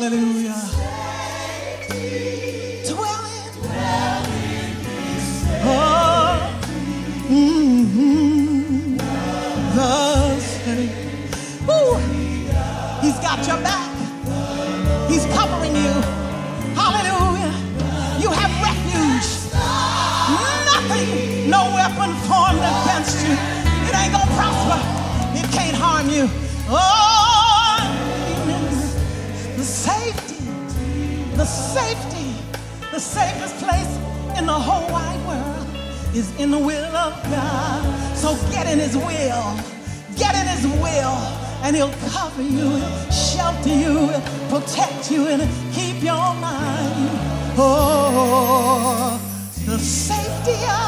Hallelujah. The. Woo. He's got your back. He's covering you. Hallelujah. You have refuge. Nothing, no weapon formed against you. It ain't gonna prosper. It can't harm you. Oh, safety, the safety, the safest place in the whole wide world is in the will of God. So get in His will. Get in His will, and He'll cover you, shelter you, protect you, and keep your mind. Oh, the safety of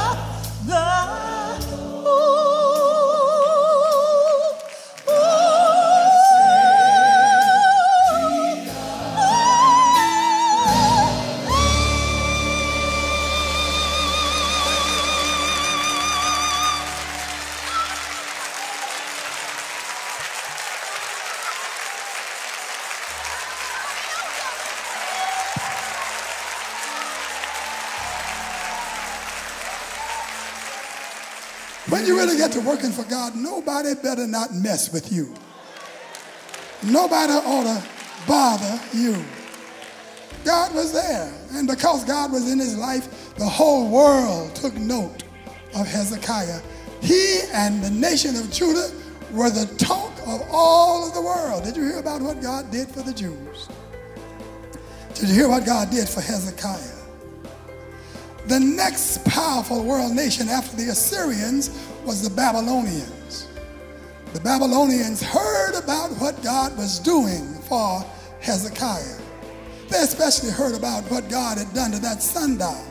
When you really get to working for God, nobody better not mess with you. Nobody ought to bother you. God was there. And because God was in his life, the whole world took note of Hezekiah. He and the nation of Judah were the talk of all of the world. Did you hear about what God did for the Jews? Did you hear what God did for Hezekiah? The next powerful world nation after the Assyrians was the Babylonians. The Babylonians heard about what God was doing for Hezekiah. They especially heard about what God had done to that sundial.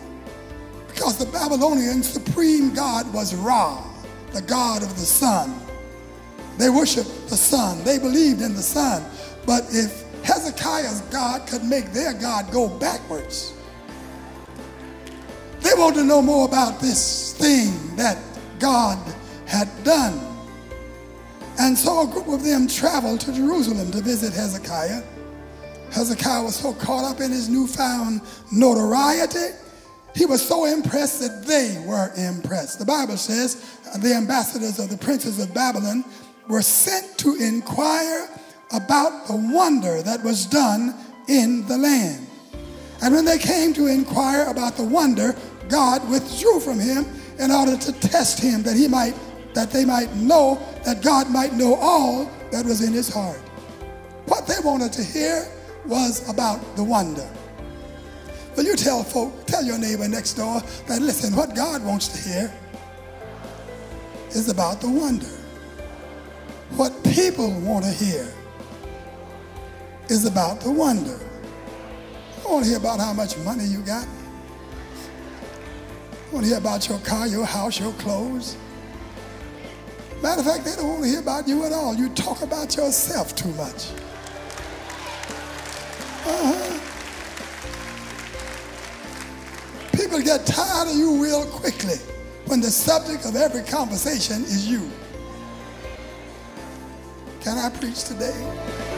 Because the Babylonian supreme God was Ra, the God of the sun. They worshiped the sun, they believed in the sun. But if Hezekiah's God could make their God go backwards, wanted to know more about this thing that God had done. And so a group of them traveled to Jerusalem to visit Hezekiah. Hezekiah was so caught up in his newfound notoriety, he was so impressed that they were impressed. The Bible says the ambassadors of the princes of Babylon were sent to inquire about the wonder that was done in the land. And when they came to inquire about the wonder, God withdrew from him in order to test him that he might that they might know that God might know all that was in his heart. What they wanted to hear was about the wonder. Will you tell folk, tell your neighbor next door that listen, what God wants to hear is about the wonder. What people want to hear is about the wonder. I want to hear about how much money you got. I want to hear about your car, your house, your clothes. Matter of fact, they don't want to hear about you at all. You talk about yourself too much. Uh-huh. People get tired of you real quickly when the subject of every conversation is you. Can I preach today?